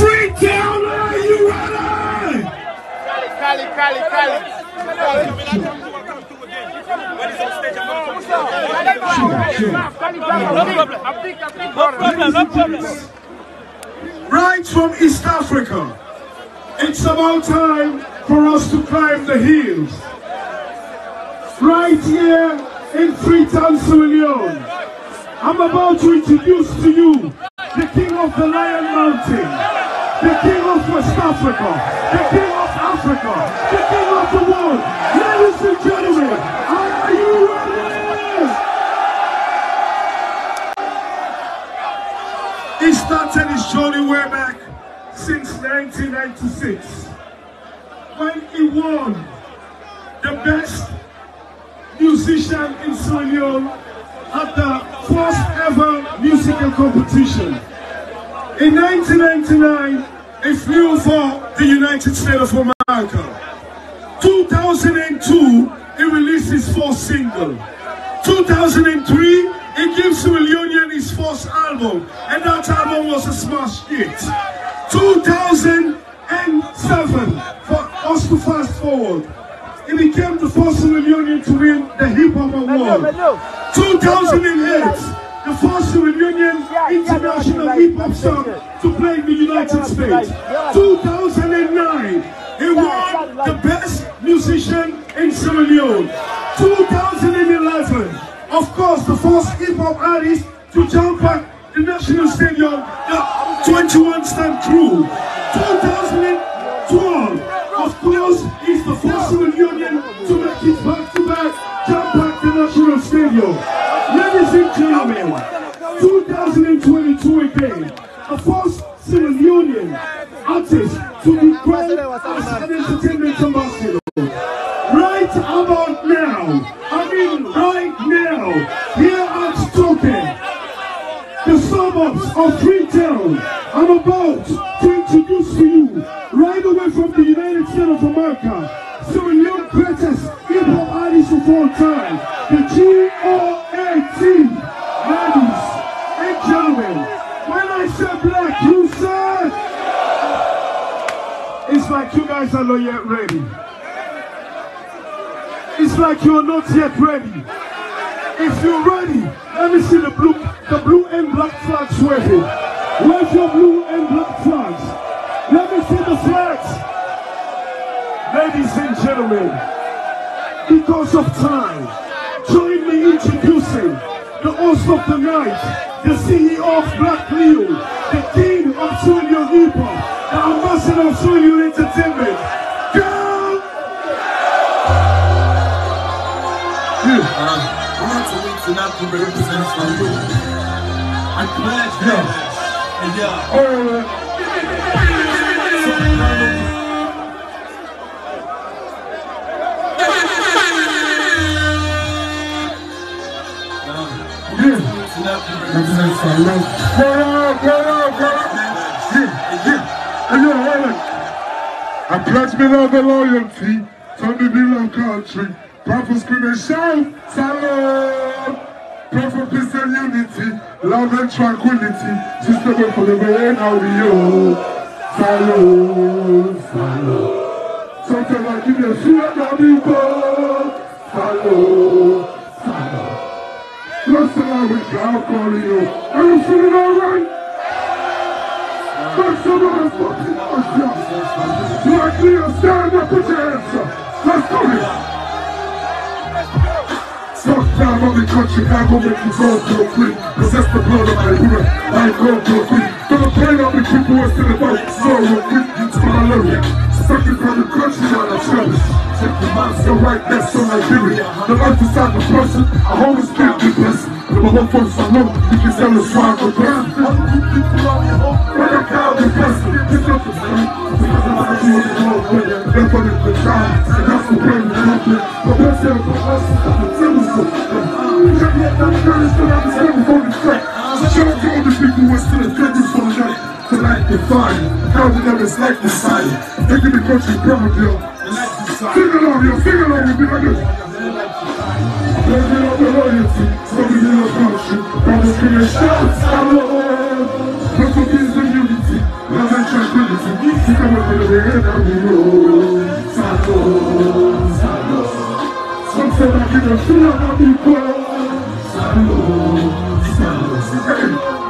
Freetown, are you ready? Cali, Cali, Cali. Right from East Africa, it's about time for us to climb the hills. Right here in Freetown, Sierra Leone, I'm about to introduce to you the king of the Lion Mountain, the king of West Africa, the king of Africa, the king of the world. Ladies and gentlemen, are you ready? He started his journey way back since 1996 when he won the best musician in Sierra Leone at the first ever musical competition. In 1999, he flew for the United States of America. 2002, he released his first single. 2003, he gives Sierra Leonean his first album, and that album was a smash hit. 2007, for us to fast forward, he became the first Sierra Leonean to win the Hip Hop Award. 2008, the first Leonean international hip hop song to play in the United States. 2009, he won the best musician in Sierra Leone. 2011, of course, the first hip hop artist to jump at the National Stadium, the 21 stand crew. 2012, of course, is the first Leonean to make it back to back jump at the National Stadium. Pray for peace and unity, love and tranquility. Sister, wait for the way now we you. Salute, salute. Something like you just see the people. Salute, salute. Bless the Lord with God calling you. Are you feeling alright? Make some noise for the Lord. Black Leo, stand up, put your hands up. Let's do this. Down on the country, I gon' make you go to the free. Possess the blood of my women, I ain't go to the free. Don't play on the people who are still about sorrow with you to my love. It from the country while I Take the monster right there, so Nigeria. The life inside the person, I always think the best. The mother folks I know, you can sell a swine for. Other people on your own, when I count the best, it's not the same. Because I'm not doing it all, when they're putting the time. And that's the way we do it. But that's it for us, the table so. You can't get that courage to have the same for the track. Shout out to all the people who are still in focus for the night. Tonight the fire, counting them is like the fire. Taking the country yo. Sing along, yo, sing along with me like this. Living up the loyalty, so we in the country. Promise me a shout, salute. Purple peace and unity, love and tranquility. the enemy. Salo, salo. Some say I can feel my people. Salo, salo.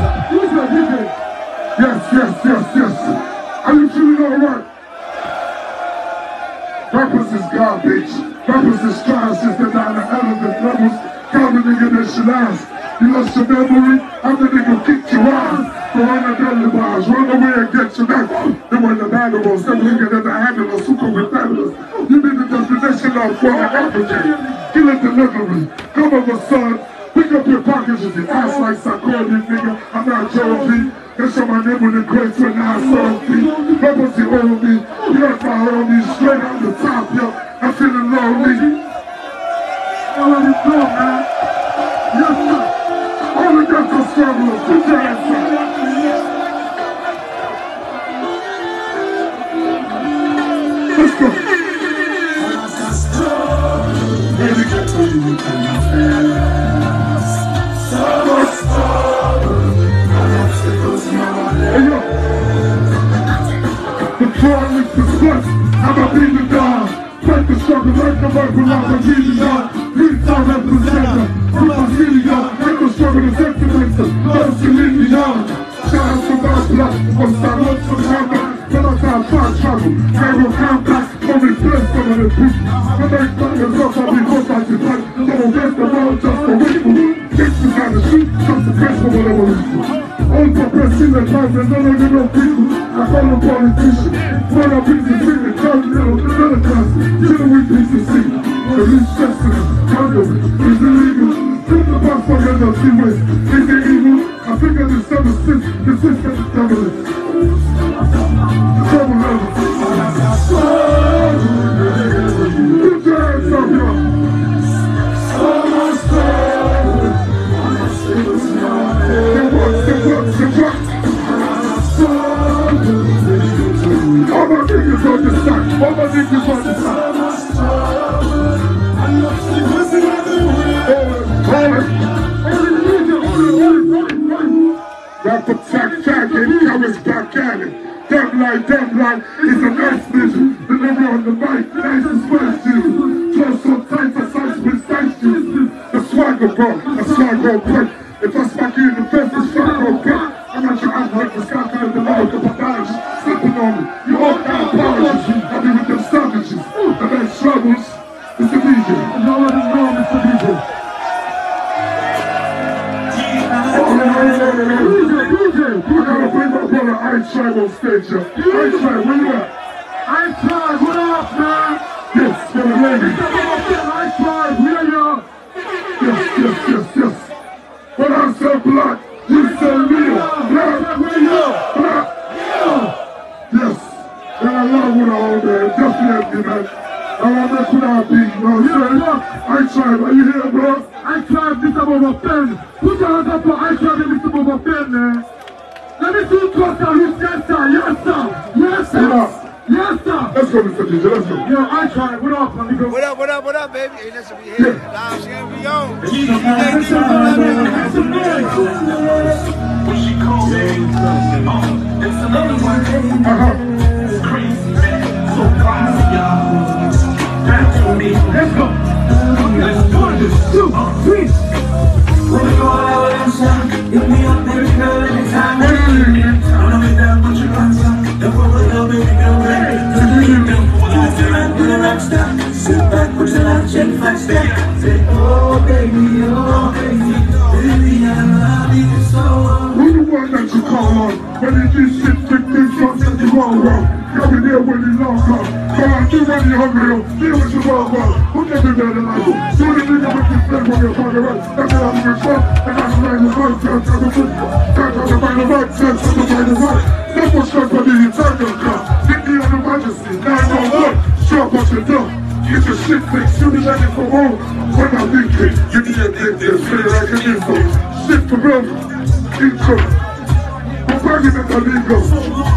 Rappers is trash. It's the nine elephant levels. Tell the nigga that shit ass. You lost your memory, I'm the nigga kick you out. Go on the belly bars, run away and get your back. Then when the vagabonds, them nigga that the handle of super repetitive. You be the definition of for an African. Kill it delivery. Come over, son. Pick up your packages, you ass like Sarkozy, nigga. I'm not Joe That's on my name with the great when I saw me. Rappers the is illegal. Put the box on the other two ways. Is it evil? I think of this ever since the system is dominant. Trouble level. Put your hands up, y'all. All my niggas on the side. All my niggas on the side. Like, dumb like, it's a nice vision. Deliver on the mic, nice as well, you. Close so tight, precise, precise, you. The swagger, bro, a swagger, bro. If I smack you in the face, it's swagger, bro. I'm not your like the sky, kind of the pathology. Sleeping on me. You all of apologies. I be with them savages. The man struggles. Mr. DJ. You already know, Mr. DJ. DJ, DJ, I gotta bring my brother Tribe on stage, yo. Me? It's another one. Crazy man, so proud y'all. Back to me. Let's go. Let's. When we go out outside, hit me up, baby girl, anytime. I don't need that much of answer. Don't go with love, baby girl, ready. Do the rock star. Sit back, put your life check, five step. Say, oh baby, oh baby, baby, here you long gone. Come on, do when you hungry, oh. Do what you want, wrong. Who can be better than I do? Do the nigga with the when you're on the right. That's what I'm gonna say. And that's tell the truth. Can't tell the right, the right, can't tell the right, the right. That's what's good for the me on the majesty, 911. Sure what you do. Get your shit fixed, you be ready for home. When I'm thinking, you need a dick, you feel like an info. Shit for intro. I'm bragging at the legal.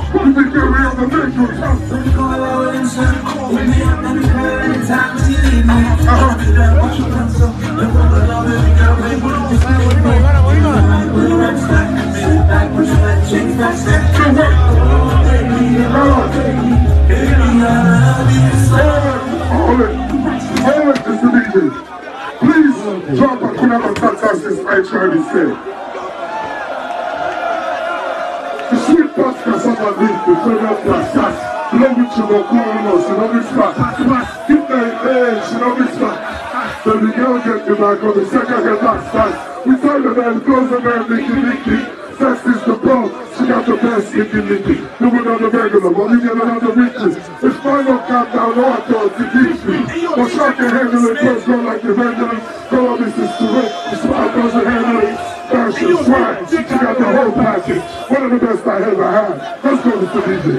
24 me up anytime me you The me push Please drop a kunaka tatas as I try to say call us, you know this fast. Keep that edge, you know this fast. Baby girl get the back on the second get back fast. We tell the man, close the man, licky licky. Sex is the ball, she got the best licky licky. You went on the regular, but you get another weekly. It's final countdown, no I thought to beat me. But I can handle it, close go like the regular. Go on, this is too late. The smile doesn't handle it. Fashion, swag, she got the whole package. One of the best I ever had. Let's go to the DJ.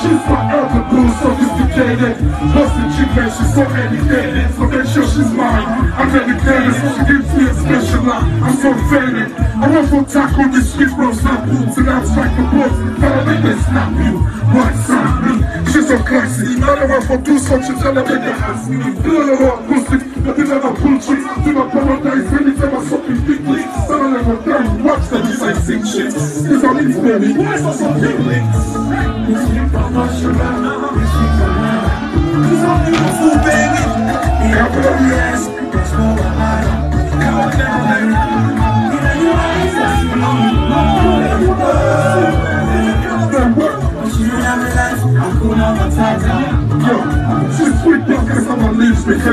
she's my elder cool, sophisticated. Bustin' chick, man, she's so educated. So make sure she's mine. I'm dedicated, so she gives me a special line. I'm so faded. I want to tackle this street, bro, snap and I'll strike the boat. Tell her they snap you. What snap me? She's so classy. I don't want to do such a tell her they ask me. Blood of all pussy, but they never pull tricks. Do not apologize anytime I suck in he's like six shit. It's on his baby. Why is that so big leagues? It's me, I'm pushing down. It's me, Cause I'm beautiful, baby. Yeah, but yes, that's what I like. Calm down, baby. In your eyes, I see where you go. Then what? But you have a life, I'm cool on my time. Yo, she's sweet someone leaves me Keep her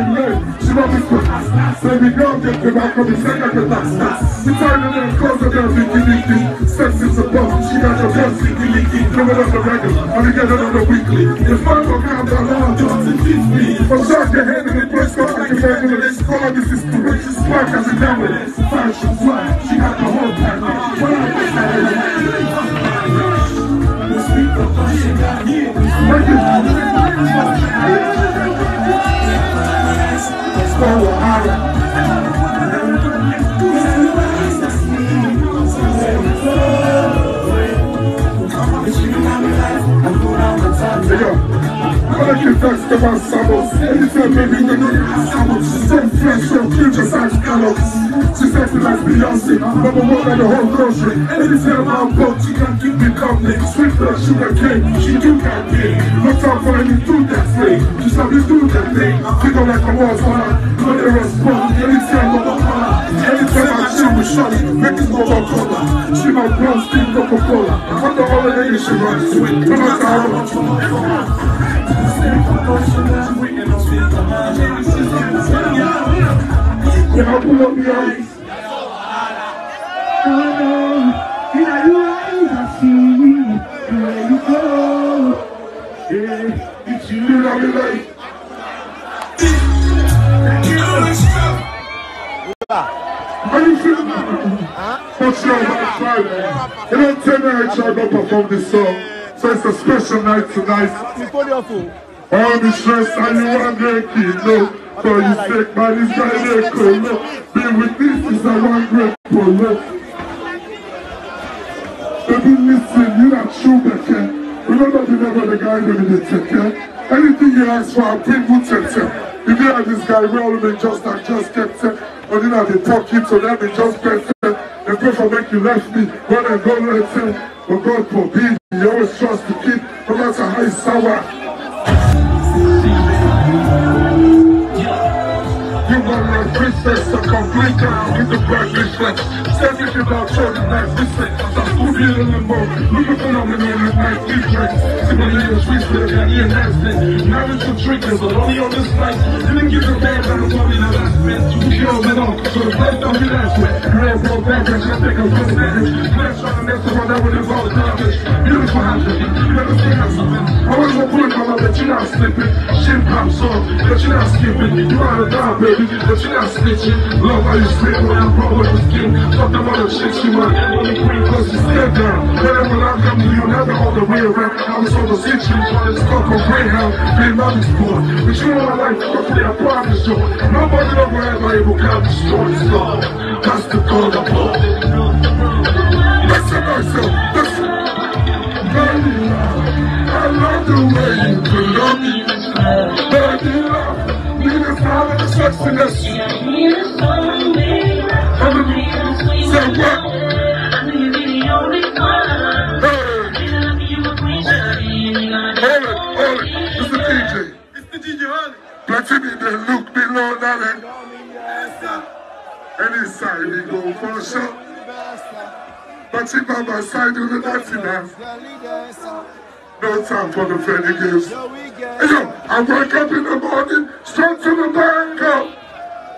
in lane. She love it, pasta. Baby girl, get the back of the second, get that stats. The time and then close the girl, licky licky. Sex is a. She got your licky licky. Never on the regular. Get it on the weekly. If my dog comes down, I'll just teach me. But shot your head in the place, go like a regular. This color, this is correct. She's black as a devil. Fashion fly. She got the whole package. Thank you. To my samos. Anytime baby, you know the samos. Size scallops. She said she likes Beyonce, number one in the whole country. Anytime I'm broke, she can keep me company. Sweet blood, sugar cane, she do that thing. No time for any do that thing. She said we do that thing. Pick up like a for her. No they respond. Anytime I'm a color. Anytime I chill with Shawty, make it go on color. She my brown skin Coca-Cola. I'm the only lady she runs with. No matter how much. Yeah, up the eyes. In your eyes, I see where you go. Yeah, it's you I. How you feeling? What's your I perform this song. So it's a special night tonight. All the stress and you want to keep no. So you take by this guy there, cool. Be with this is a one great polo. Baby, listen, you're not true, Becca. Remember name of the guy that did take care. Anything you ask for, I'll bring you to. If you have this guy, we all been just and just kept it. But you know, they talk you to them, they just kept it. They pray for make you left me, when I go let him. But God forbid, you always trust the kid, no matter how he's sour. You my princess, a complete girl with the bright reflex. Everything about you, nice respect, I'm feel the limbo. Look at phenomenon at night, deep breaks. See my niggas, we still got the enhancement. Now it's the triggers, but only on this night. Didn't give a damn about the money that I spent. You killed it all, so the place don't be last with. Real broke back, I just think I'm good it. Flash on the next one, that would involve damage. Beautiful you never see something. I was gonna put my love, but you're not slipping. Shit pops off, but you're not skipping. You out of time, baby, but you're not snitching. Love how you spit when I brought with the skin. Fuck them other chicks, you might only queen, cause you step down. Whenever I come to you, never on the way around. I was on the situation, trying to stop on Greyhound. Been loving sport. But you know my life, hopefully I promise you. Nobody I'm able to count the stories, Lord. That's the God of all. Listen, myself, listen. Baby, I love the way you can love me. Baby, love. A sign of the sexiness. Say what? Hold it, hold it. It's the DJ. It's the Holly. Plenty me they look below that Any side we go for sure. But if by my side do the dirty dance. No time for the friendly games. I wake up in the morning, straight to the bank.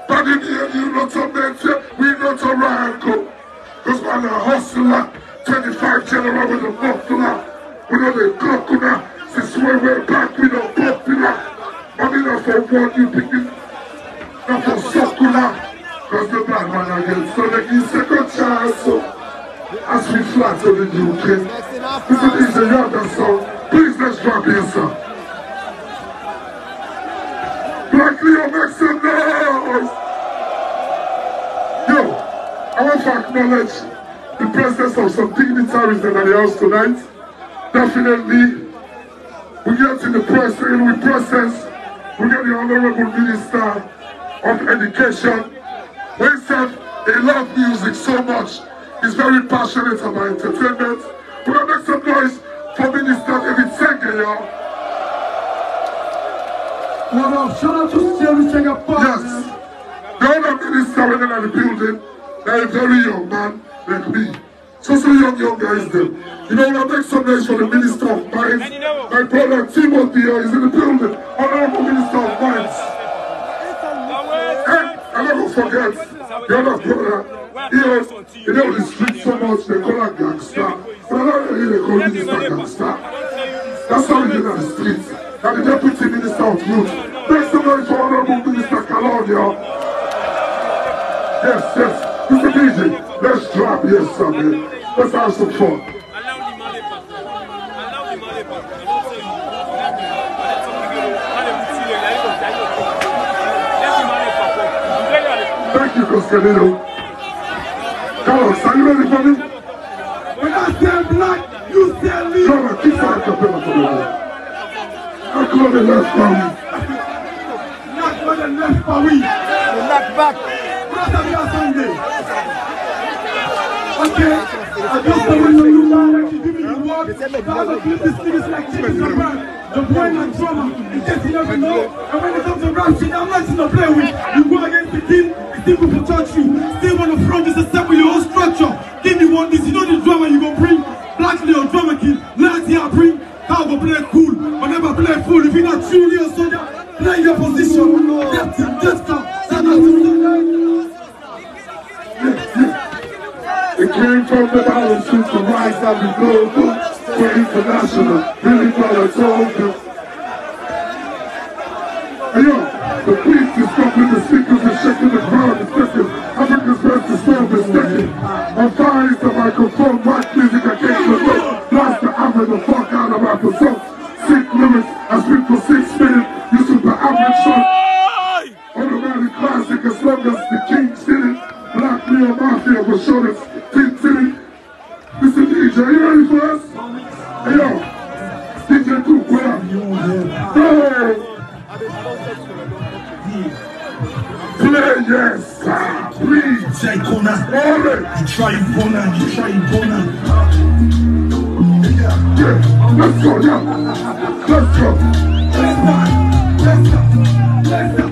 But in the end, you not a mentor, we not a ranko. Cause man a hustler, 25 general with a muffler. We know the coconut, since way way back we don't popular. Money not for one, you it, not for circular. Cause the bad man again, so they give second chance. So, as we fly to the UK, this is a younger song. Please let's drop here, sir. Black Leo make some noise. Yo, I want to acknowledge the presence of some dignitaries that are in the house tonight. Definitely, we get in the presence, we presence, we get the Honorable Minister of Education. He said he loved music so much, he's very passionate about entertainment. We're gonna make some noise for Minister David Sengeh, y'all. What up? Shout out to Jerry Chega Yes. The other minister when they're in the building, they're a very young man like me. So so young, young guys them. You know, I make some noise for the Minister of Mines. My brother Timothy is in the building. Honorable Minister of Mines. And I'm not gonna forget the other brother. He was, you know, the street so much, they call her gangster. But I don't really they call Minister gangster. That's how we did on the streets. And the Deputy Minister of Youth. Make some noise for Honorable Minister Calonia. Yes, yes. Mr. DJ, let's drop here, son, man. Let's have some fun. Thank you, Coscalino. Carlos, are you ready for me? When I say black, you say leave. Come on, keep that capella for me. I call it left now. Not for the left for we. Knock back. Brother, we are Sunday. Okay. I just don't want you directly give me the word. So I will flip these niggas like chickens around. The boy and drama, in case you never know. And when it comes to rap shit, I'm not to play with. You go against the king, it's still will touch you. Still want to front, just assemble your own structure. Give me one this, you know the drama you gon' bring. Black Leo drama king, let I bring. How go play cool, but never play fool. If you're not truly a soldier, play your position. Left him, just come. Stand up to It came from the bottom to the rise of the global. We're international, really what I told you. Hey yo, the beat is dropping the speakers and shaking the crowd is sticking. Africa's best is so mistaken. On fire is the microphone, rock music against the road. Blast the hammer the fuck out of my persona. Sick lyrics, I speak for six minutes. You super average shot. Automatic classic as long as the king did it. Black Leo Mafia show us King City. Mr. DJ, you ready for us? Hey yo, DJ what up? Hey! Play yes, please. It. you try corner, you try. Yeah, let's go, yeah. Let's go. Let's go. Let's go. Let's go.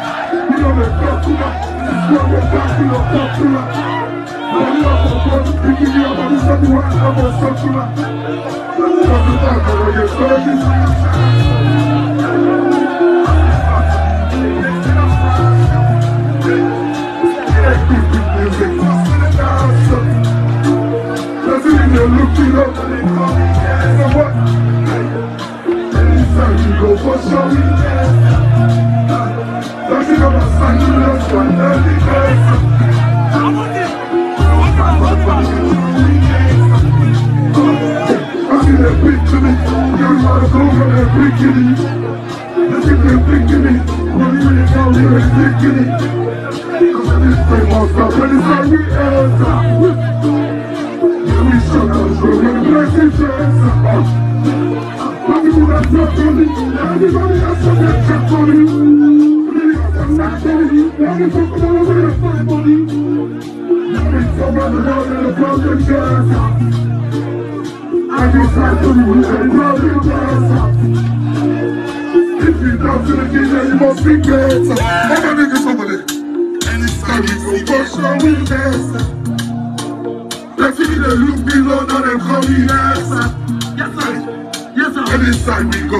canciones cápsulas, canciones cápsulas, cápsulas. María Popón, you. So what? Inside you go for show. Everybody has to get checked on you not telling I'm just talking all over the fat body. It's so much the broken glass. I just have to. If you down to the king, you must be better. Come on, nigga, somebody. Anytime you go, push on with this. Let's the look below, now they call me ass. Yes, sir. Yes, sir. Anytime we go,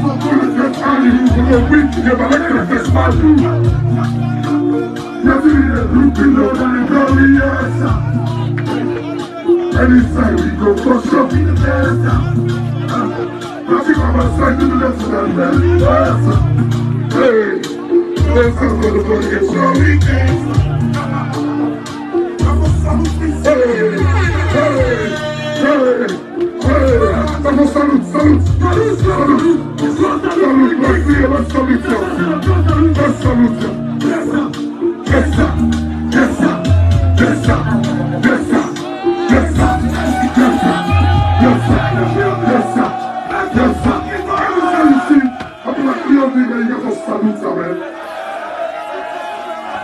So good as this body. For a week, you're my lecture, this body. Yes, it is. You can know that it's only yes. Anytime we go for sure, be the best. Nothing on my side to the left side, man. Yes. Hey, let's go to the body and show me dance. Hey, hey, hey, hey. Vamos, salud, salud, salud, salud. Salud, let's see, let's salute you. Let's salute you. Yes, sir. Yes, sir. Yes, sir. Yes, sir. Yes, sir. Yes, sir. Yes, sir. Yes, sir. Yes, sir. Yes, sir. You see, I'm like, you don't think you got to salute her, man.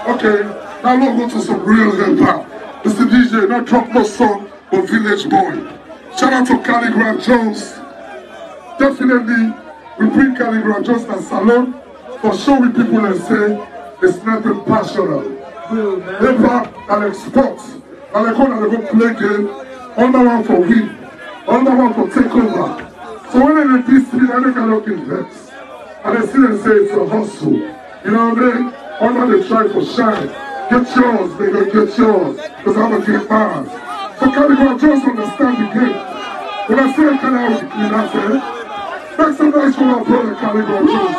Okay, now let's go to some real hip hop. The DJ, not drop no song, but Village Boy. Shout out to Calligram Jones. Definitely, we bring Calligram Jones and Salon for showing people and say it's nothing. Hip hop and export. And I call and I go play game. Under one for win. Under one for take over. So when they diss me, I don't cannot invest. And I see them say it's a hustle. You know what I mean? Under they try for shine. Get yours, nigga, get yours. Because I'm gonna get mine. So Calico just understand the game. When I say can I with clean out there, make some nice for my brother Calico Jones.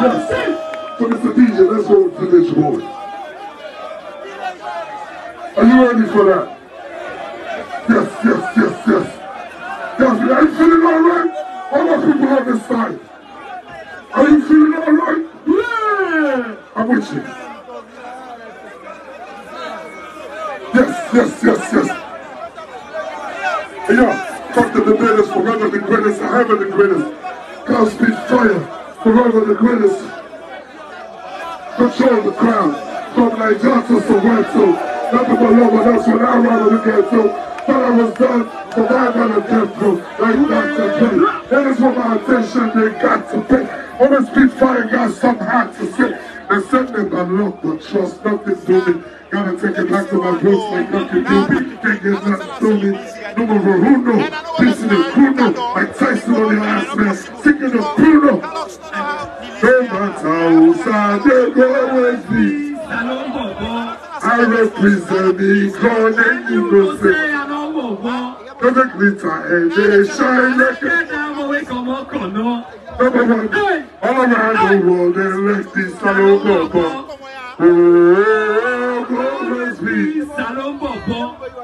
Yes. So Mr. DJ, let's go with Village Boy. Are you ready for that? Yes, yes, yes, yes. Yes, are you feeling all right? All my people on this side. Are you feeling all right? Yeah. I'm with you. Yes, yes, yes, yes. Hey, yo, fuck the debaters, forever the greatest, forever the greatest. God speak fire, forever the greatest. Control the crowd. From Johnson to Soweto. Nothing but love, but that's what I rather look at too. Thought I was done, but I gotta get through. Like Dr. Dre. That is what my attention they got to pay. On the street fire got something hot to say. They said they got luck, but trust nothing to me. Gotta take it back to my roots like nothing to me. Can't get nothing to me. Nugogo, Hundo, Disney, Hundo, my testimony has been singing of Hundo. No matter how sad. I represent the God and you know, say, Perfect glitter, and they shine like a. All around the world, they let this salon bobo. Oh, always be. Salon.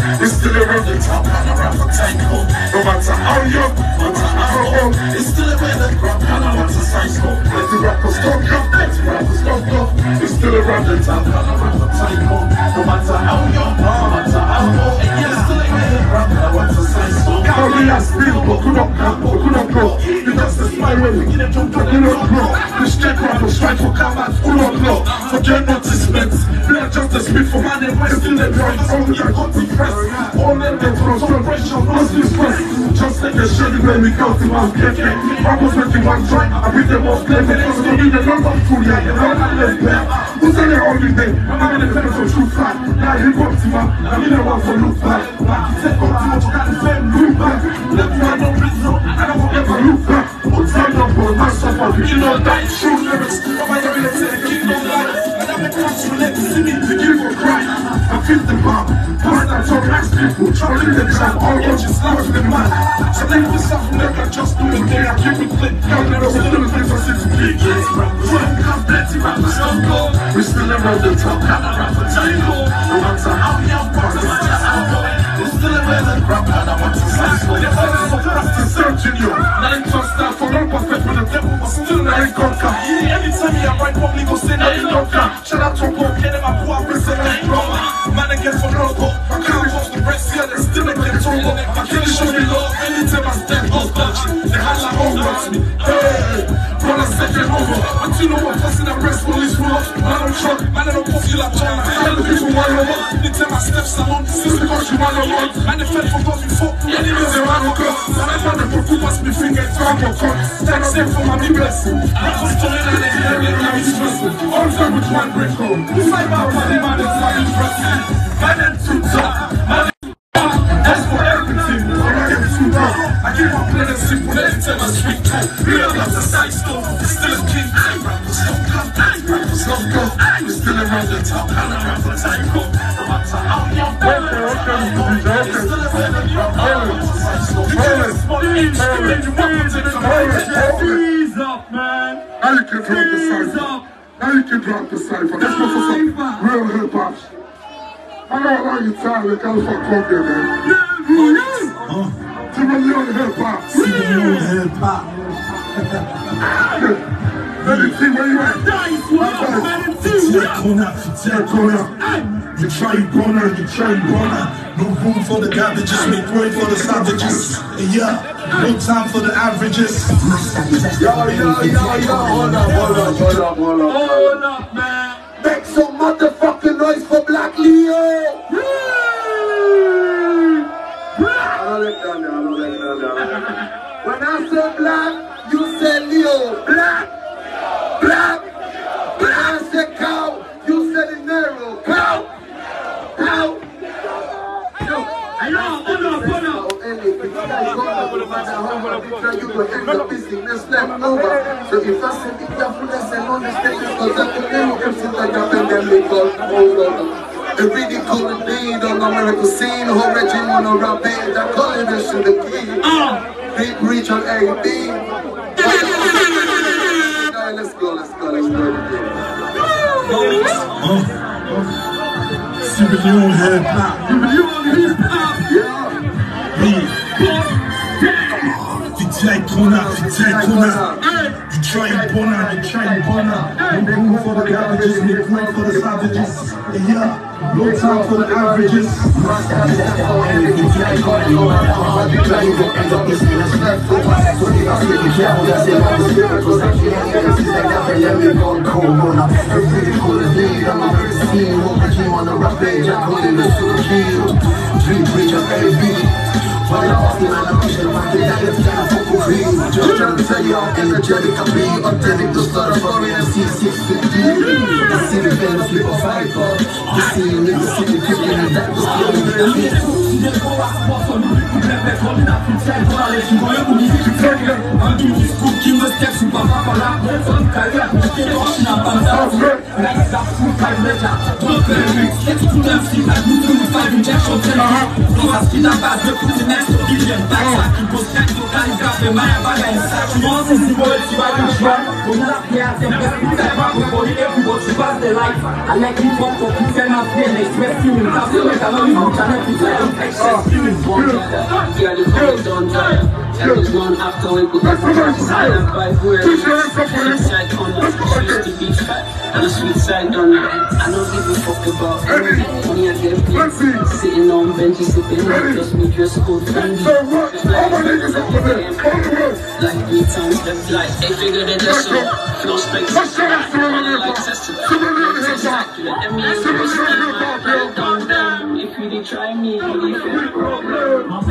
It's still around the top, and I rap a tango. No matter how young, no matter how old, it's still a better rap, and I want a psycho. Let's rap a stuck up, let's rap a stuck up. It's still around the top, and I rap a tango. No matter how young, no matter how old, it's still a better rap, and I want a psycho. Carry a speed, but could not come, but could not go. You just a smile when we get a jump, but could not grow. The straight rap, the strike for combat, could not blow. Forget not to spend. We are just a speed for man and west in the drive. Only I got the press. All in the front, so pressure, must be stress. Just like a shady when we go to my KK. I was making one try, I beat them off, play me. Cause we need a lot of food, yeah, you know, I'm less bad. Who's in the only day? I'm in the fence of shoot flat. Now you got to my, I'm in the one for look back. Back, you take on too much, got the same look back. Left me, I don't listen, I don't ever look back. What's that number? My suffer, you know that true lyrics. I'm like, I'm gonna say the kingdom life. And I'm gonna come to let me see me to give a cry. I feel the bomb, out to max people, trolling the trap, all watches, love the man. So they was something that I just do it there, I keep it click, down there, those little things I see to big. Run, come, plenty, rappers, don't go. We still around the top, kind of rapper, tango. No matter how young, no matter how old, better rap, and I want to say so. Yes, I just want to searching you. They trust that for no perfect with the devil, but still I ain't conquer. Anytime me I write public, go say I ain't conquer. Shout out to Bob, get him a poor person, ain't drama. Man, I get from can't watch the rest, yeah, they still a get trouble. I can't show me love, anytime I step up, touch They holla over to me. Hey, brother, second over. You know what, fussing and rest, police full of. Man, I'm truck, man, I don't puff you like John. Tell the people one over. Anytime I step salon, sister, cause you man, I'm on. Man, the fed for coffee, fuck, enemies, they run, go. Man, I found the who must be finger, throw up, cut. Stand up for my big blessing. Rappers calling out and hearing, and I'm stressing. All time with one break home. Like my body, man, it's my impressive. Man, I'm too tough. Man, that's for everything. I get too rough. I keep on playing simple anytime I speak to. Real as a side store. Still a king. I rappers don't come. I rappers don't go. We're still around the top. And I rap a to side store. Ease up, man. Now you can drop the cipher. up. Now you can drop the cipher. Let's go for some real hip hop. I don't allow you time like I was fuck Columbia, man. Sierra Leone hip hop. Let me see where you at. Nice one, man. Two. Corner, Yeah, corner. You try corner, you try corner. No room for the cabbages, make room for the savages. Yeah, no time for the averages. Yo, yo, yo, yo, hold up, hold up, hold up, hold up. Hold up, man. Make some motherfucking noise for Black Leo! I don't let down there, I don't let down there. When I say black, you say Leo. Black! Black! When I say Kao, you say the narrow. Kao! Kao! Yo, Yo, hold up, hold up. or anything. Like, go up, no matter how much you try, you will end up missing this left over. So if I say the carefulness and understand this, cause I can never come to like a pandemic called hold a really cool indeed on the American scene, whole regime on a rap band, I call it this to the key. Deep reach on AB. Let's go, let's go, let's go. Sierra Leone hip hop. Corner, DJ corner. You try corner, you try corner. No room for the cabbages, make room for the savages. Yeah, no time for the averages. free, bring your baby. While you're off, man, I'm pushing my dick, I get to Just trying to tell you how energetic I be. Authentic to start a story, MC 650. I see the venom flip a viper. I see niggas see me kicking and that I like you, but you can't have the express you. That's the way that I'm going to And a sweet side on it. I don't give a fuck about. Money I get paid. Sitting on benches sipping. Just me dress code friendly. So what? All my niggas up there. All the way. Like three times the flight. They figured it out. So flow space. Let's show us to one Like tested. What we're here about. Accurate. That means you did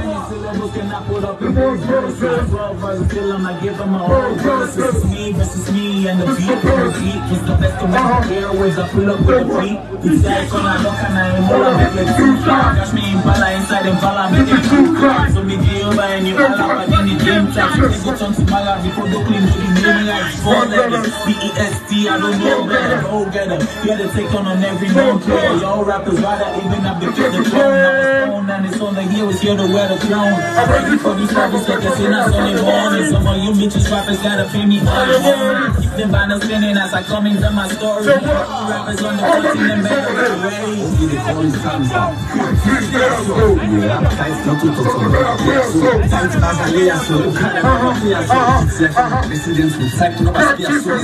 try me, you did fail. My man syllables cannot put up in those verses. Twelve verses till I'm not giving my own verses. It's me versus me and the beat. The beat is the best of my airways. I pull up with the beat. It's like on a lock and I'm all about the two Catch me in bala inside and bala make it two cars. So me and you all up and in the game tracks. They go chunk to my life before they clean to the name like four letters. B-E-S-T, I don't know better. Go get it. You had to take on on every known player. Y'all rappers rather even up the kid the throne. I and it's on the heels here to wear the crown. I'm ready for these rappers like I say not only one. And some of you bitches rappers gotta pay me all the. Keep them banners spinning as I come into my story. Rappers on the continent better get away. See the calling comes out. Yeah, thanks not to talk about so thanks Azalea so Residents will type no aspia so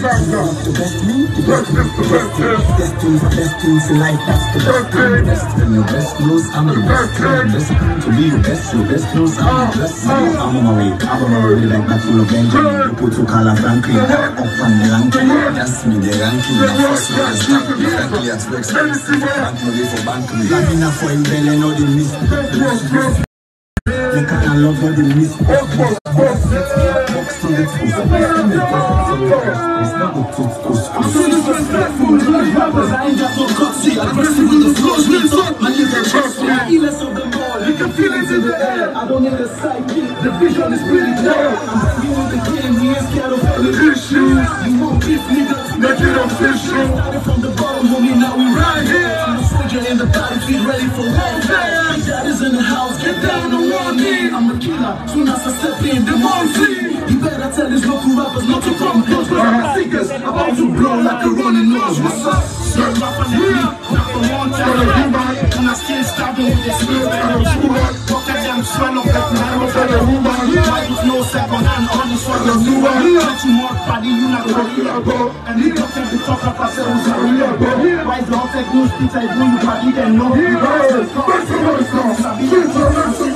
The best me, the best me, the best thing Best things, the best things in life, that's the best thing The best thing, your best knows I'm the best thing Best thing to be the best, your best knows I'm the best thing. I'm on my way, I'm on my way. Like that full of Benjamin People to call a Franklin Up on the ranking, that's me the ranking The first one is not me, frankly at work Bank no way for bank me I'm in a foil belly, no the miss the kind love they miss. The. I me. Illness of them all. You can feel the air. I don't need a sidekick. The vision is pretty clear. I'm bringing the scared of any issues. You won't beef, nigga. Make it official. Started from the bottom, homie. Now we right here. I'm a soldier in the battlefield, ready for warfare. Big daddy's in the house. Get down on one knee. I'm a killer. Soon as I step in, the flee. You better tell these local rappers not to come close. Cause I'm seekers about to blow like a running nose. What's up? Sir, rapper, yeah. Rapper, one time. And I still stabbing with the spirit. I'm a true Fuck at them, swell up like man. I'm a woman. I use no second hand on the swell of new one. Let you more body, you not go. And he don't think the talk up ourselves. Why is the hot tech news? Peter, I bring you body, then no. That's the voice now. She's a master.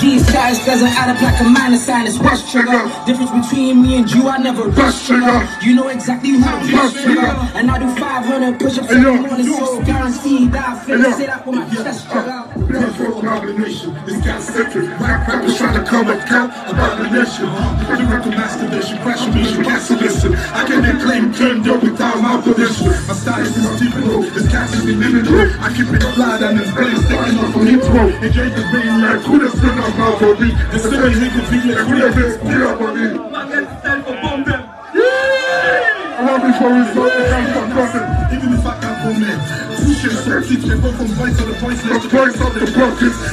G's status doesn't add up like a minus sign It's West trigger Difference between me and you, I never rush trigger You know exactly who I'm Bust trigger. And I do 500 push-ups every yo. morning So guaranteed that I yo. Say that with my chest trigger Blood for combination, it's got centric. Black rappers trying to come up count about the nation. Reckon masturbation, pressure me, you can't listen. I can then claim turned up without my permission. My style is low, it's constantly limited. I keep it fly and it's blade sticking off from hip throat. Enjoy the being like, who the spin off my body? The the beat, like, who the best get up on me? I want before we start, we can't stop talking. Even if I come two can go from voice to the voice, The let the voice of the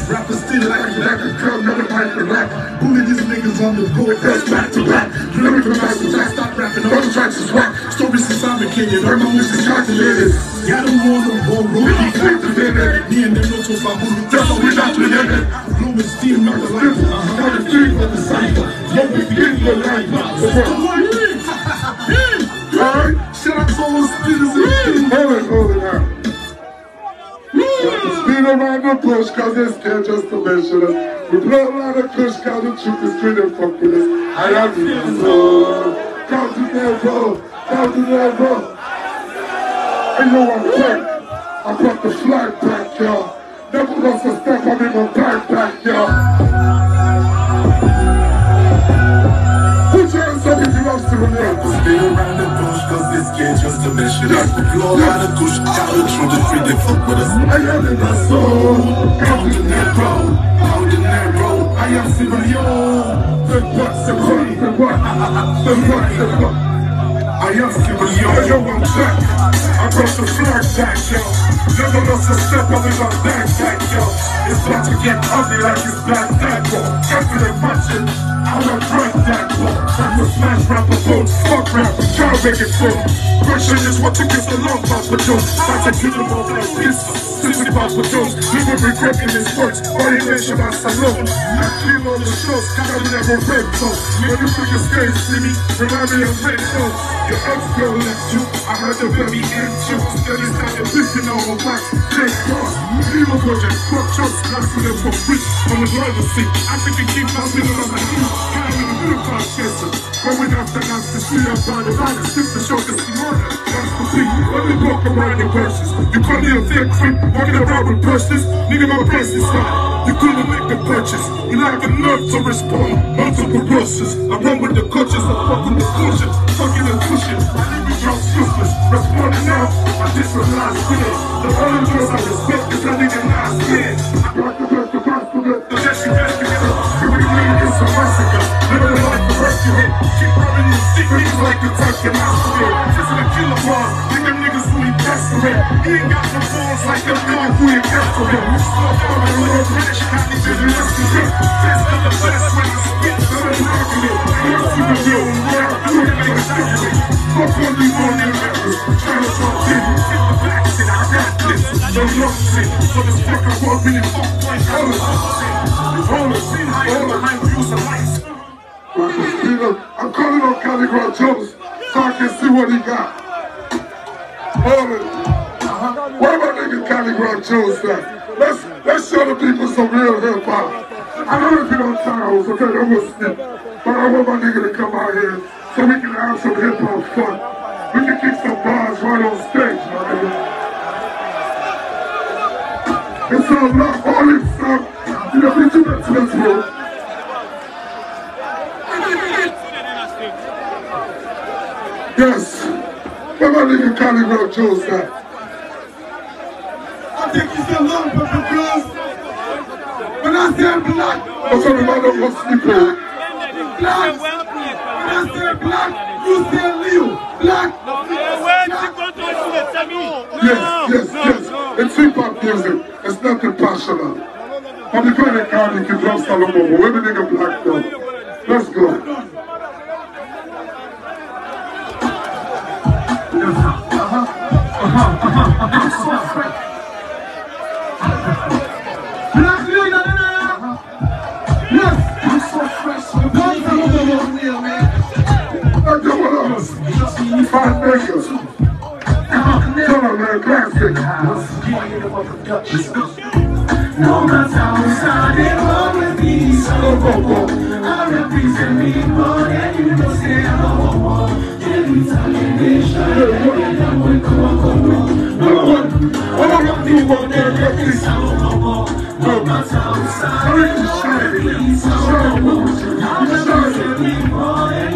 rappers still like Like like a girl, never the rap. Bully these niggas on the go, That's back to back. Lyrical masters, I stop rapping. All the tracks is whack. Stories since I'm a kid, Heard my music calculated. Y'all don't want no go We road. don't to live. Me and them no to Fabulu. That's what we got to live it. room is still not the light. Got the street on the side. Yet we begin the light. Alright? Shout out to all the spinners in Hold it, hold it now. Got to spin around the bush cause they scared just to mention us. We blow around the bush cause the truth is straight and fuck us. I am the soul. Come to that road. Come to that road. And you want back. I brought the flag back, y'all. Never lost a step, I'm in my backpack, y'all. Love to remember. Spin around the bush, cause this kid just a mission. Us to blow out the kush, out the truth, the free, they fuck with us. I am in my soul. Out in that road, out in that road, I am civilian. The what, the what, the what, the what, the what. I am civilian. Yo, I'm back. I brought the flag back, yo. Never lost a step, I'm in my backpack, yo. It's about to get ugly like it's black that ball. After matching, I will break that ball. I'm the smash rapper, boom, fuck rap, try to make it full. Question is what to give the long Papa Jones. I take you to the ball like this. Simply Papa Jones. He will regret in his words. Body nation, I salute. I clean all the shows, got a never red zone. When you put your scared, see me, remind me of red zone. Your ex-girl left you, I heard the baby and you. Still is not the picking on the wax. Take cross, people go just fuck jokes, not to them for free. On the driver's seat, I think you keep my middle on my knee. Kind of a little processor. Going after us to see up by the line skip the show to see order. That's the thing, let me walk around your verses. You call me a thick creep, walking around with purses. Nigga, my price is high. You couldn't make the purchase. You lack the nerve to respond. Multiple roses. I run with the coaches, I fuck with the cushion. Fucking and pushing. I leave you drunk useless. Responding now, I disorganized skin. The only girls I respect is that nigga not scared. I got the best us to the the best you best you get. You really mean it's a massacre. Living like the you hit. Keep rubbing your stick, niggas like the turkey mouse fear. Just a killer bar. Think them niggas really desperate. He ain't got no balls like them dog who ain't desperate. Slow down and little bitch. Got to the rest of it. Best of the best when you spit. So I'm knocking it. I'm super real. Yeah, you ain't make a secret. Fuck on these on them rappers. Trying to talk in. Get the back shit. I got this. No love shit. So this fuck I want me to fuck point. Hold it. Hold it. Hold it. Behind views and lights. I'm calling on Calligraph Jones so I can see what he got. Hold it. Where my nigga Calligraph Jones at? Let's let's show the people some real hip hop. I know if you don't sound okay, don't go sleep. But I want my nigga to come out here so we can have some hip hop fun. We can keep some bars right on stage, my nigga. It's all love, all it's stuff. You know, we do that to this bro. Yes. Where my nigga Calligraph Jones at? I think you still love purple girls. When I say black, What's up, man? Don't go sleeping. black. When I say black, you say Leo. Black. Yes, yes, yes. It's hip hop music. It's nothing passionate. I'm the kind of that can drop Salomon, but the nigga black though. Let's go. Black Leo, no, no, no. Yes. I'm so fresh. Don't tell me about real, man. Let's go with us. Five niggas. Come on, man. Classic. No matter how sad it always be, so I represent me, but and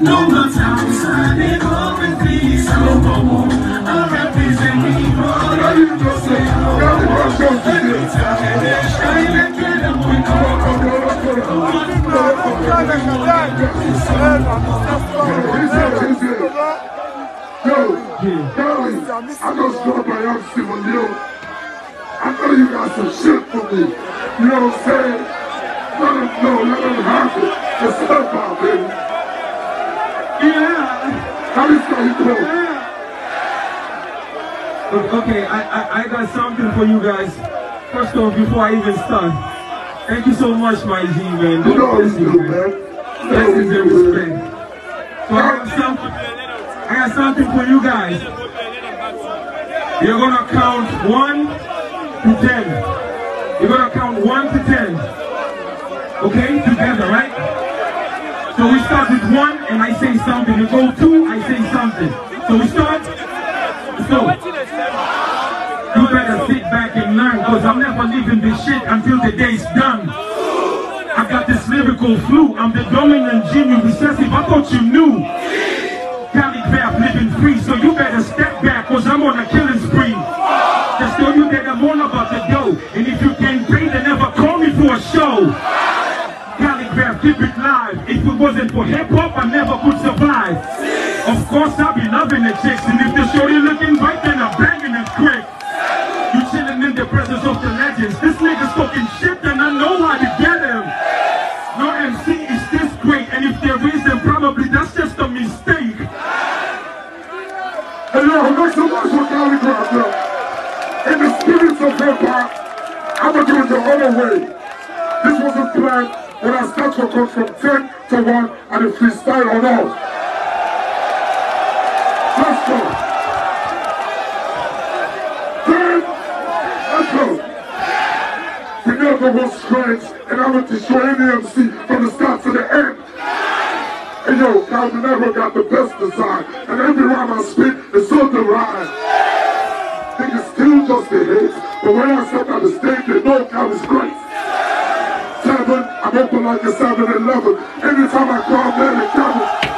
matter how sad it go with peace, I don't go home. I represent me, brother. Now you just say, now you just go to this. Shine and get them with Yo, darling, I just dropped my young Simon Leo. I know you got some shit for me. You know what I'm saying? Let them know, let them have it. It's hop, baby. Yeah. How this guy go? Okay, I, I, I got something for you guys. First off, before I even start, thank you so much, my G, man. You know how you man. Blessings and respect. So I got something, I got something for you guys. You're gonna count one to ten. You're gonna count one to ten. Okay, together, right? So we start with one, and I say something. You go two, I say something. So we start. Go. You better sit back and learn, cause I'm never leaving this shit until the day's done. I got this lyrical flu. I'm the dominant genius recessive. I thought you knew. Calligraph living free, so you better step back, cause I'm on a killing spree. Just tell you that I'm all about the dough. And if you can't pay, then never call me for a show. Calligraph, keep it live. If it wasn't for hip hop, I never could survive. Of course, I be loving the chicks, and if the shorty looking right, then I'm banging it quick. You chilling in the presence of the legends. This nigga's talking shit, and I know how to get him. No MC is this great, and if there is, then probably that's just a mistake. Yo, make some noise for Calligraph, yo. In the spirits of hip hop, I'ma do it the other way. This wasn't planned when I start to go from 10 to 1 and the freestyle on off. 10, let's go. We never was strange, and I would destroy any MC from the start to the end. Hey yo, Calvin never got the best design, and every rhyme I spit is so derived. Niggas still just the hate, but when I step on the stage, they know Calvin's great. Seven, I'm open like a 7-Eleven. Anytime I call, man, it's Calvin.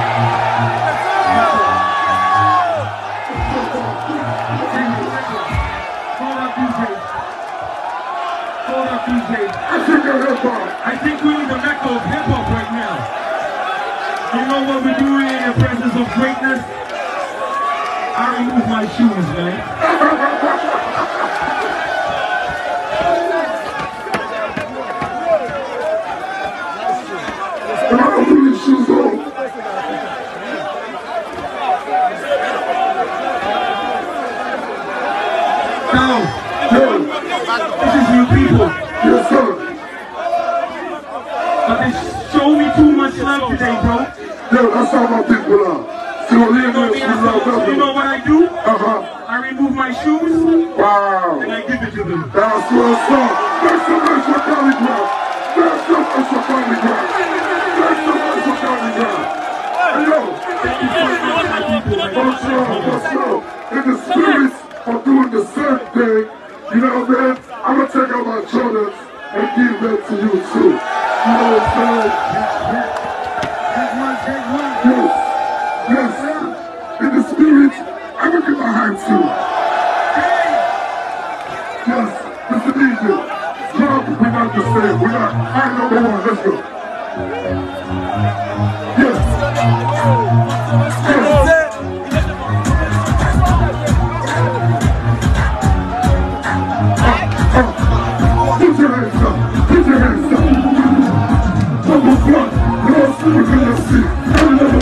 think we're in the mecca of hip hop right now. You know what we're doing in the presence of greatness? I remove my shoes, man. And I don't put these shoes on. Now, Yo, this is you people. yes sir. But they show me too much love today, bro. Yo, that's how my people are. What You know, they me, do? I- you know what I do? Uh-huh. I remove my shoes Wow. and I give it to them. That's what's up. Make some noise for Calligraph. Make some noise for Calligraph. Make some noise for Calligraph. Hey, yo. Thank you so much, my people. What's up? What's up? In the spirit of doing the same thing, you know what I mean? I'm gonna take out my Jordans and give them to you too. You know what I'm saying? Yes, in the spirit, I will give my behind to. Yes, Mr. DJ, love, we're not the same. We're not. I am number one. Let's go. Yes. Yes. Put your hands up. Number one, lost, we're gonna see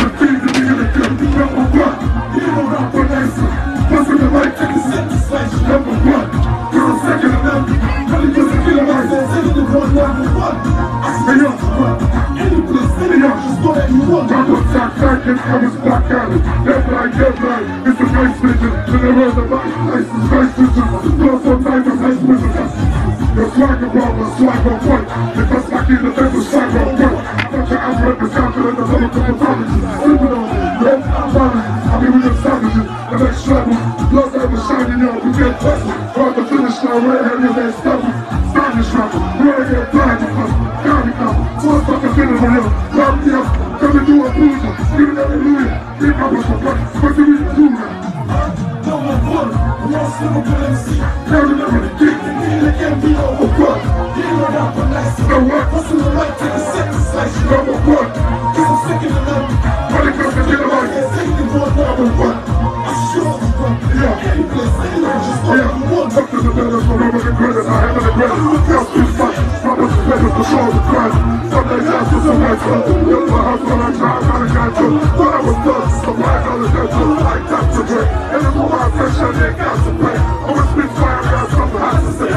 number one. You don't have to listen. Pussy the right to the satisfaction. Number one. Girl, second to none. Honey, pussy, kill a man. Send the one, number one. I stay up. Any place, any up. Just know that you want. Double sack, sack, and covers black alley. Deadline, deadline. It's a nice vision. To the rest of my life nice vision. Plus, sometimes it's nice vision. The swagger. Because I get the best of swagger one. An average, the champion, and the double couple times. Sleeping on me, yes, I'm fine. I we just savages. The next level, blood ever shining, yo, we get puzzled. Hard to finish ahead of that stubble. Spanish rapper, we're get blind, because carry now. One fucking feeling for you. Love me up, come and do a boozer. Give it hallelujah. Keep up with the fuck. What do we do now? Don't want water, lost in a good MC. Carry them in the dick. Feel it can't be over. What? Hero out for life. Know what? Hustle the light, take a second slice. Number one. Cause I'm sick of the love. When it comes to get I along, can't take the boy number one. I sure can run. Yeah. Any place, any line, just go Yeah, one. fuck to the better, so never the credit. I have the credit. Else too much. Promise the better for sure the crime. Sunday nights for some nights. Built my house when I tried, got a guy to. Thought I was done. Some lies on the dead to. I got to break. And it's my pressure, they got to pay. I Always spit fire, got something hot to say.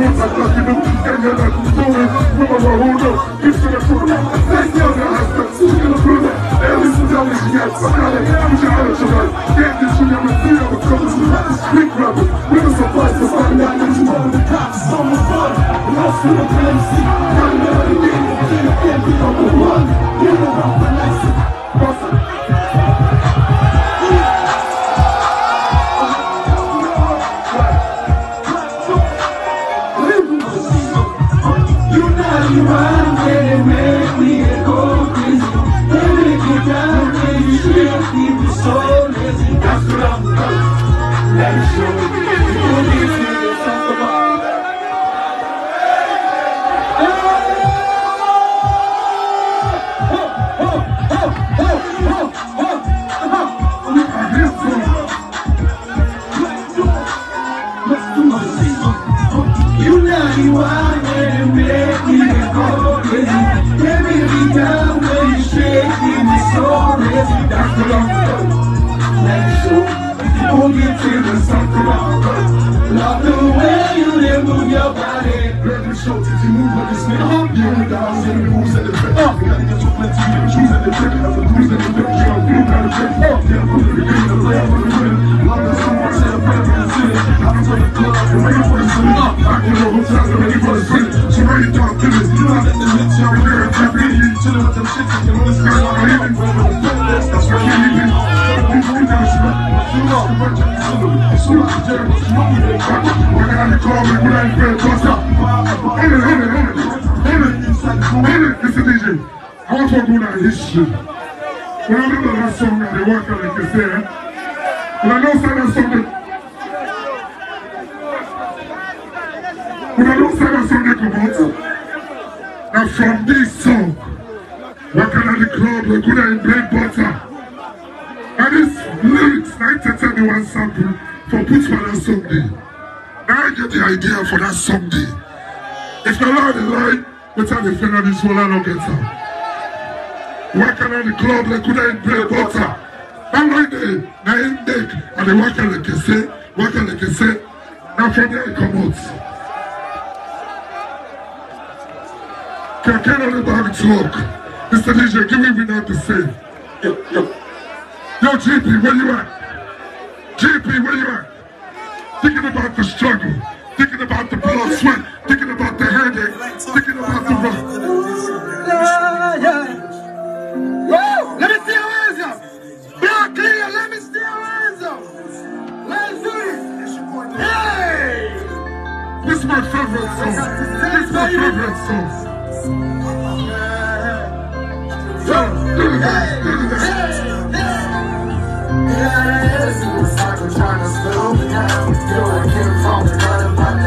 Taking back to my roots, I got you do. And you're not doing. Remember who knows? Keep to the truth. Thank you, the husband. See you in the prison. And listen to me, yes. I got it. I'm sure I'm sure. Can't get you never see I'm a couple of street rappers. We're the surprise to find out that you All the cops on the run. Lost in a good MC. Got another thing. Feel it can't be number one. Hero out for life. Only down, you the moves and the trick. You gotta get your plenty, the choose and the trick. Have the blues and the you don't blue, got a trick. Yeah, in the play, I'm gonna win. Love the song, I said, I'm ready for the city. I'm to the club, I'm ready for the city. I can go hotels, I'm ready for the city. So ready to talk to this. You know, let the hits, we're here, tap in. You chillin' with them shits, you know, this girl, I'm leaving. That's you leave it. People in shit. You know, the bunch of these little. So much to know me, they got it. We're gonna call me, we're gonna play, what's up? Hold it, hold it, hold it. It. Hold it, Mr. DJ. I want to talk about history. When I remember that song that they work on, like you say, when I know say that song, when I know say that song they come out, now from this song, working at the club, like when I bread butter, and this lyrics, 1971 sample, for Put Man Someday. Now I get the idea for that someday. If the Lord is right, without the friend of this world, I don't get some. Working at the club like when I play butter. I'm right there, now in deck, and they work like I say, work like I say. Now from there I come out. Can can on the back talk. Mr. DJ, give me without the say. Yo, yo. Yo, GP, where you at? GP, where you at? Thinking about the struggle, thinking about the blood, sweat, thinking about the headache, thinking about the rough. Yeah, yeah. Woo! Let me see your hands up. Block clear. Let me see your hands up. Let's do it. Hey! This is my favorite song. This is my favorite song. Yo, look at that, look at that. We're not the same, we're not the same. We're not the same,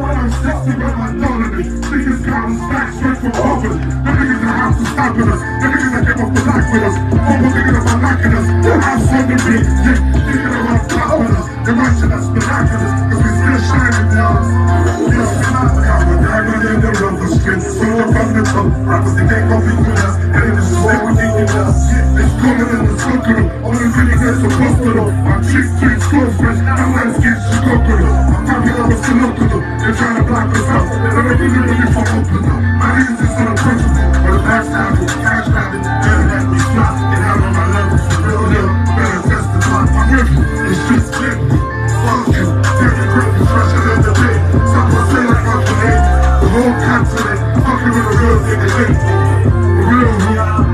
why I'm sexy with my authority. Niggas got us back straight from oven. The niggas in the house is stopping us. The niggas that came up the life with us. All we're thinking about knocking us. The house on the big dick. Thinking about dropping us. They're watching us, they're knocking us. Cause we still shining, y'all. We still out, y'all million lovers Been seen from the top Rappers, they can't compete with us They just say we need us It's coming in the circle Only really gets a hospital My cheeks keep close, bitch My landscape's Chicago I'm talking about a Sinoculo They're trying to block us out They're not even really for open up My knees is unapproachable But the last time cash grabbing Better let me drop It. out on my level for real, yo Better testify I'm with you, it's just getting Fuck you, get your breath, fresher than the day Stop saying like I'm the the whole continent fucking with a real nigga name. Real nigga.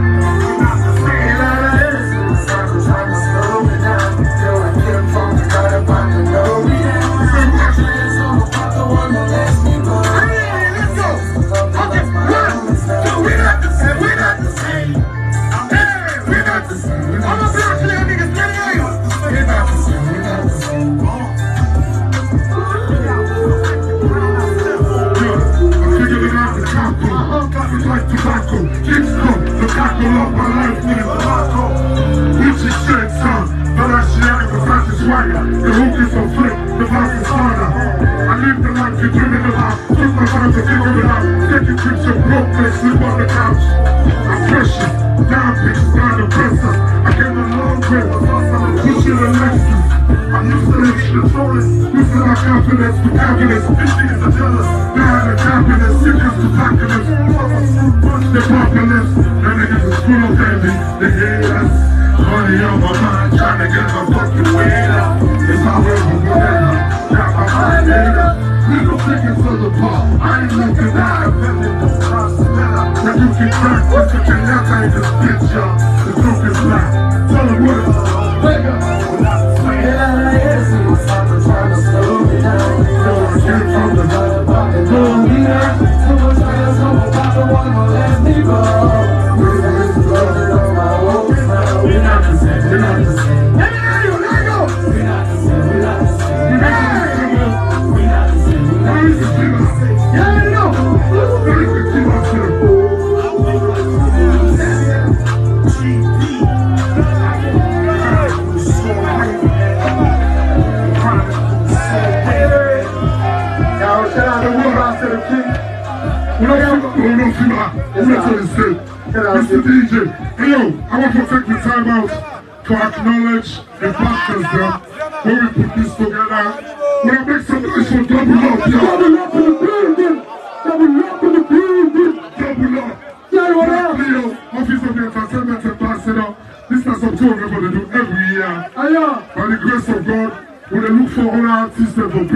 System of